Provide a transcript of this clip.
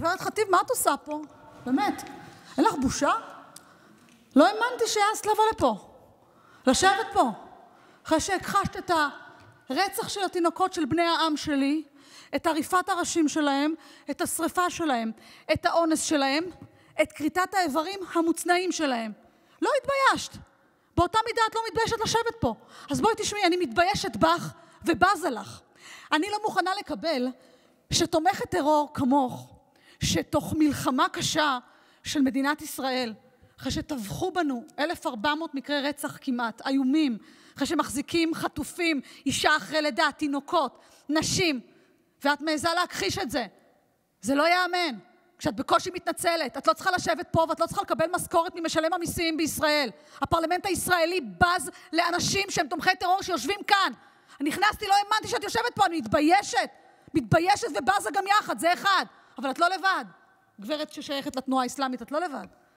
גברת ח'טיב, מה את עושה פה? באמת, אין לך בושה? לא האמנתי שהעזת לבוא לפה, לשבת פה, אחרי שהכחשת את הרצח של התינוקות של בני העם שלי, את עריפת הראשים שלהם, את השרפה שלהם, את האונס שלהם, את כריתת האיברים המוצנעים שלהם. לא התביישת. באותה מידה את לא מתביישת לשבת פה. אז בואי תשמעי, אני מתביישת בך ובזה לך. אני לא מוכנה לקבל שתומכת טרור כמוך, שתוך מלחמה קשה של מדינת ישראל, אחרי שטבחו בנו 1,400 מקרי רצח כמעט, איומים, אחרי שמחזיקים חטופים, אישה אחרי לידה, תינוקות, נשים, ואת מעיזה להכחיש את זה. זה לא ייאמן. כשאת בקושי מתנצלת, את לא צריכה לשבת פה ואת לא צריכה לקבל משכורת ממשלם המיסים בישראל. הפרלמנט הישראלי בז לאנשים שהם תומכי טרור שיושבים כאן. נכנסתי, לא האמנתי שאת יושבת פה, אני מתביישת. מתביישת ובזה גם יחד, זה אחד. אבל את לא לבד. גברת ששייכת לתנועה האסלאמית, את לא לבד.